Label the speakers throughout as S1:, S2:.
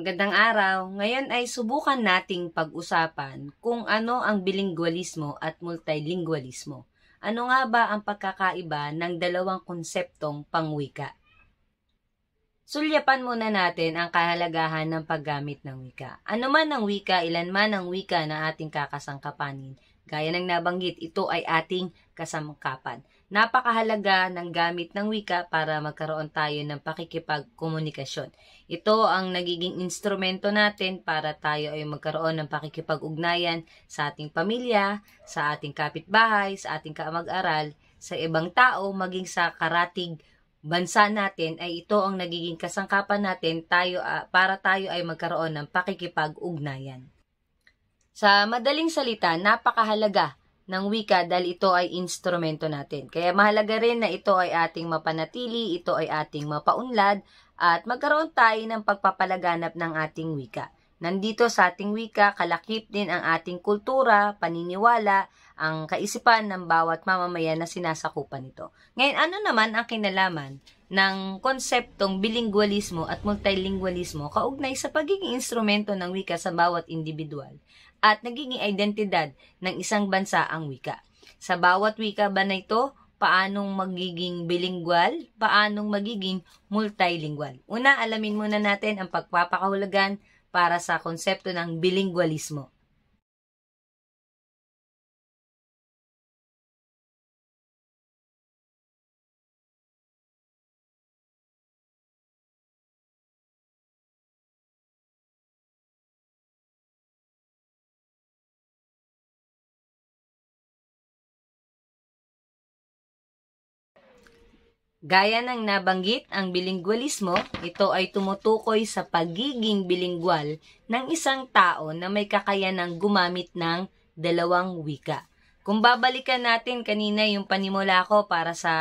S1: Magandang araw. Ngayon ay subukan nating pag-usapan kung ano ang bilingualismo at multilingualismo. Ano nga ba ang pagkakaiba ng dalawang konseptong pangwika? Sulyapan muna natin ang kahalagahan ng paggamit ng wika. Ano man ang wika, ilan man ang wika na ating kakasangkapanin. Gaya ng nabanggit, ito ay ating kasamkapan. Napakahalaga ng gamit ng wika para magkaroon tayo ng pakikipagkomunikasyon. Ito ang nagiging instrumento natin para tayo ay magkaroon ng pakikipag-ugnayan sa ating pamilya, sa ating kapitbahay, sa ating kamag-aral, sa ibang tao, maging sa karatig bansa natin ay ito ang nagiging kasangkapan natin tayo uh, para tayo ay magkaroon ng pakikipag-ugnayan. Sa madaling salita, napakahalaga ng wika dahil ito ay instrumento natin. Kaya mahalaga rin na ito ay ating mapanatili, ito ay ating mapaunlad, at magkaroon tayo ng pagpapalaganap ng ating wika. Nandito sa ating wika, kalakip din ang ating kultura, paniniwala, ang kaisipan ng bawat mamamayan na sinasakupan nito. Ngayon, ano naman ang kinalaman ng konseptong bilingualismo at multilingualismo kaugnay sa pagiging instrumento ng wika sa bawat individual at nagiging identidad ng isang bansa ang wika. Sa bawat wika ba na ito, paanong magiging bilingual, paanong magiging multilingual. Una, alamin muna natin ang pagpapakahulugan para sa konsepto ng bilingualismo. Gaya ng nabanggit, ang bilingualismo, ito ay tumutukoy sa pagiging bilingwal ng isang tao na may kakayanang gumamit ng dalawang wika. Kung babalikan natin kanina yung panimula ko para sa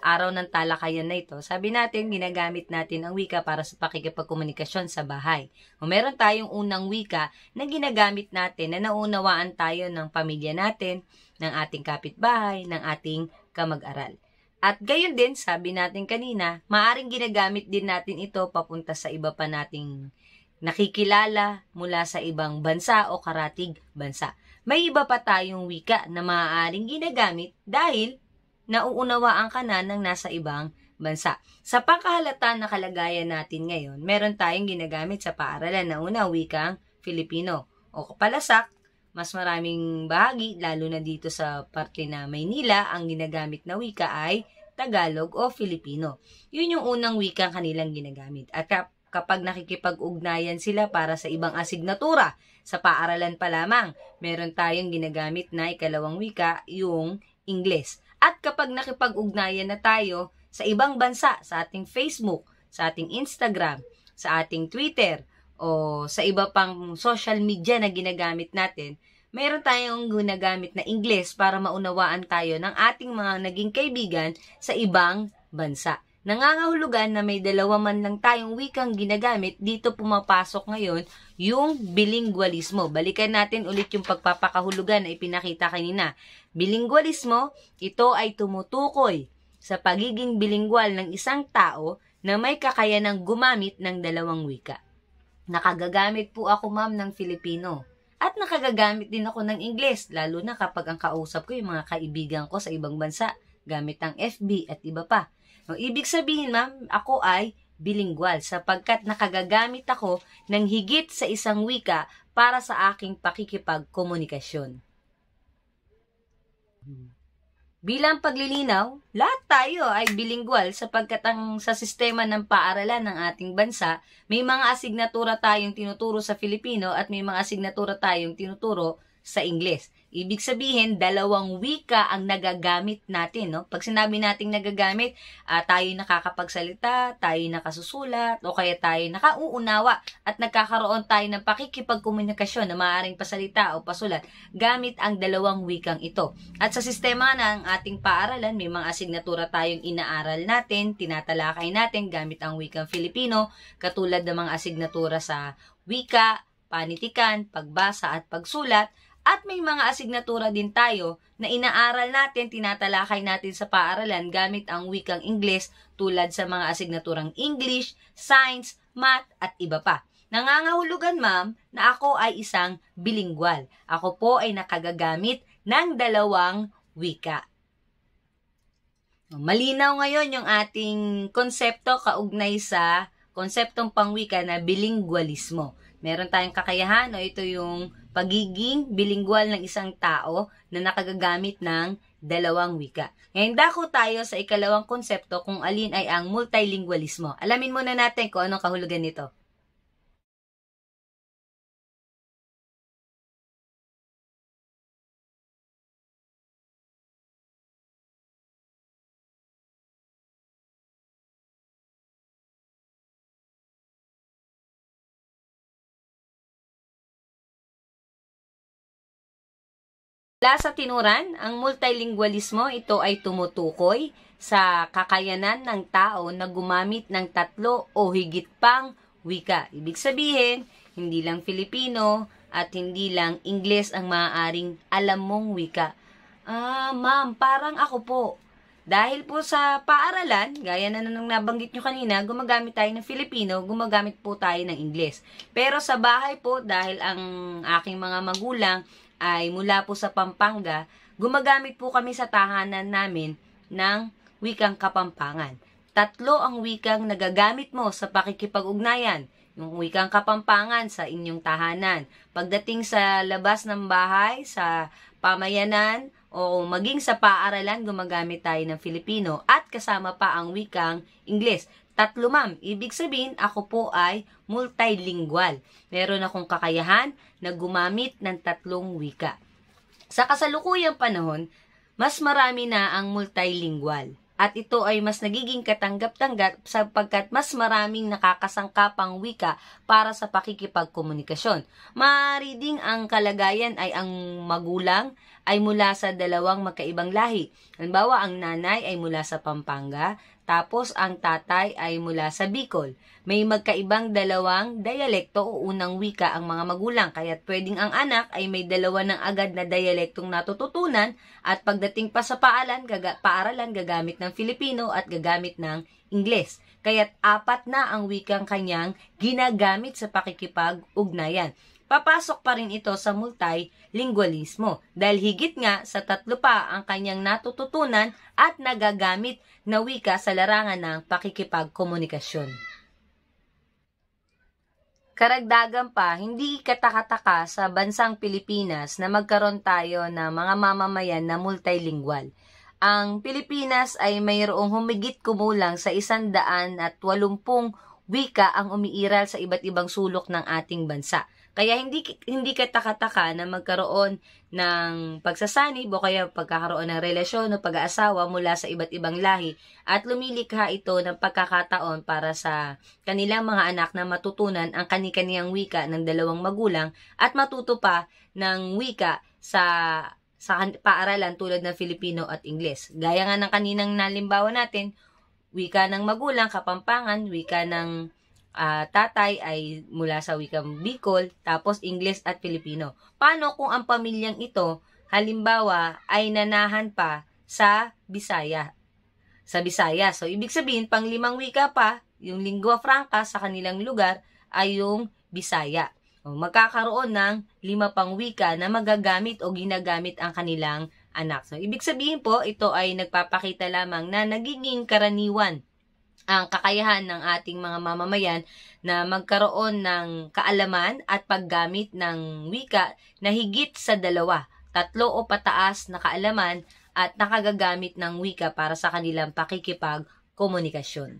S1: araw ng talakayan na ito, sabi natin ginagamit natin ang wika para sa pakikipagkomunikasyon sa bahay. O meron tayong unang wika na ginagamit natin na naunawaan tayo ng pamilya natin, ng ating kapitbahay, ng ating kamag-aral. At gayon din, sabi natin kanina, maaring ginagamit din natin ito papunta sa iba pa nating nakikilala mula sa ibang bansa o karatig bansa. May iba pa tayong wika na maaaring ginagamit dahil nauunawaan ka na ng nasa ibang bansa. Sa pangkahalata na kalagayan natin ngayon, meron tayong ginagamit sa paaralan na una wikang Filipino o kapalasak mas maraming bahagi, lalo na dito sa parte na Maynila, ang ginagamit na wika ay Tagalog o Filipino. Yun yung unang wikang kanilang ginagamit. At kapag nakikipag-ugnayan sila para sa ibang asignatura, sa paaralan pa lamang, meron tayong ginagamit na ikalawang wika, yung Ingles. At kapag nakipag-ugnayan na tayo sa ibang bansa, sa ating Facebook, sa ating Instagram, sa ating Twitter, o sa iba pang social media na ginagamit natin, mayroon tayong ginagamit na Ingles para maunawaan tayo ng ating mga naging kaibigan sa ibang bansa. Nangangahulugan na may dalawa man lang tayong wikang ginagamit, dito pumapasok ngayon yung bilingualismo. Balikan natin ulit yung pagpapakahulugan na ipinakita kanina. Bilingualismo, ito ay tumutukoy sa pagiging bilingwal ng isang tao na may kakayanang gumamit ng dalawang wika. Nakagagamit po ako ma'am ng Filipino. At nakagagamit din ako ng Ingles, lalo na kapag ang kausap ko yung mga kaibigan ko sa ibang bansa, gamit ang FB at iba pa. No, ibig sabihin ma'am, ako ay bilingual sapagkat nakagagamit ako ng higit sa isang wika para sa aking pakikipagkomunikasyon. Hmm. Bilang paglilinaw, lahat tayo ay bilingual sapagkat ang sa sistema ng paaralan ng ating bansa, may mga asignatura tayong tinuturo sa Filipino at may mga asignatura tayong tinuturo sa Ingles. Ibig sabihin, dalawang wika ang nagagamit natin. No? Pag sinabi nating nagagamit, uh, tayo nakakapagsalita, tayo nakasusulat, o kaya tayo nakauunawa at nagkakaroon tayo ng pakikipagkomunikasyon na maaaring pasalita o pasulat gamit ang dalawang wikang ito. At sa sistema ng ating paaralan, may mga asignatura tayong inaaral natin, tinatalakay natin gamit ang wikang Filipino, katulad ng mga asignatura sa wika, panitikan, pagbasa at pagsulat, at may mga asignatura din tayo na inaaral natin, tinatalakay natin sa paaralan gamit ang wikang Ingles tulad sa mga asignaturang English, Science, Math at iba pa. Nangangahulugan, ma'am, na ako ay isang bilingual. Ako po ay nakagagamit ng dalawang wika. Malinaw ngayon yung ating konsepto kaugnay sa konseptong pangwika na bilingualismo. Meron tayong kakayahan o ito yung pagiging bilingual ng isang tao na nakagagamit ng dalawang wika. Ngayon dako tayo sa ikalawang konsepto kung alin ay ang multilingualismo. Alamin muna natin kung anong kahulugan nito. Mula sa tinuran, ang multilingualismo ito ay tumutukoy sa kakayanan ng tao na gumamit ng tatlo o higit pang wika. Ibig sabihin, hindi lang Filipino at hindi lang Ingles ang maaaring alam mong wika. Ah, ma'am, parang ako po. Dahil po sa paaralan, gaya na nang nabanggit nyo kanina, gumagamit tayo ng Filipino, gumagamit po tayo ng Ingles. Pero sa bahay po, dahil ang aking mga magulang ay mula po sa Pampanga, gumagamit po kami sa tahanan namin ng wikang Kapampangan. Tatlo ang wikang nagagamit mo sa pakikipag-ugnayan. Yung wikang Kapampangan sa inyong tahanan. Pagdating sa labas ng bahay, sa pamayanan, o maging sa paaralan, gumagamit tayo ng Filipino at kasama pa ang wikang Ingles. Tatlo ma'am, ibig sabihin ako po ay multilingual. Meron akong kakayahan na gumamit ng tatlong wika. Sa kasalukuyang panahon, mas marami na ang multilingual. At ito ay mas nagiging katanggap-tanggap sapagkat mas maraming nakakasangkapang wika para sa pakikipagkomunikasyon. Maaari ding ang kalagayan ay ang magulang ay mula sa dalawang magkaibang lahi. Halimbawa, ang nanay ay mula sa Pampanga, tapos ang tatay ay mula sa Bicol. May magkaibang dalawang dialekto o unang wika ang mga magulang, kaya pwedeng ang anak ay may dalawa ng agad na dialektong natututunan at pagdating pa sa paalan, gaga, paaralan gagamit ng Filipino at gagamit ng Ingles. Kaya't apat na ang wikang kanyang ginagamit sa pakikipag-ugnayan papasok pa rin ito sa multilingualismo dahil higit nga sa tatlo pa ang kanyang natututunan at nagagamit na wika sa larangan ng pakikipagkomunikasyon. Karagdagan pa, hindi katakataka sa bansang Pilipinas na magkaroon tayo ng mga mamamayan na multilingual. Ang Pilipinas ay mayroong humigit kumulang sa isandaan at walumpung wika ang umiiral sa iba't ibang sulok ng ating bansa. Kaya hindi hindi katakataka na magkaroon ng pagsasanib o kaya pagkakaroon ng relasyon o pag-aasawa mula sa iba't ibang lahi at lumilikha ito ng pagkakataon para sa kanilang mga anak na matutunan ang kanikaniyang wika ng dalawang magulang at matuto pa ng wika sa sa paaralan tulad ng Filipino at Ingles. Gaya nga ng kaninang nalimbawa natin, wika ng magulang, kapampangan, wika ng uh, tatay ay mula sa wikang Bicol, tapos Ingles at Filipino. Paano kung ang pamilyang ito, halimbawa, ay nanahan pa sa Bisaya? Sa Bisaya. So, ibig sabihin, pang limang wika pa, yung lingua franca sa kanilang lugar ay yung Bisaya. O, magkakaroon ng lima pang wika na magagamit o ginagamit ang kanilang anak. So, ibig sabihin po, ito ay nagpapakita lamang na nagiging karaniwan ang kakayahan ng ating mga mamamayan na magkaroon ng kaalaman at paggamit ng wika na higit sa dalawa, tatlo o pataas na kaalaman at nakagagamit ng wika para sa kanilang pakikipag-komunikasyon.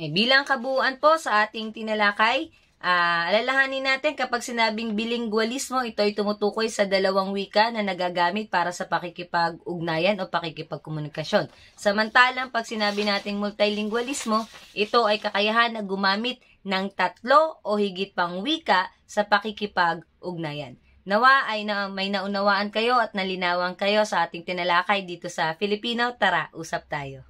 S1: Eh, bilang kabuuan po sa ating tinalakay, Uh, alalahanin natin kapag sinabing bilingualismo, ito ay tumutukoy sa dalawang wika na nagagamit para sa pakikipag-ugnayan o pakikipagkomunikasyon. Samantalang pag sinabi nating multilingualismo, ito ay kakayahan na gumamit ng tatlo o higit pang wika sa pakikipag-ugnayan. Nawa ay na, may naunawaan kayo at nalinawan kayo sa ating tinalakay dito sa Filipino. Tara, usap tayo.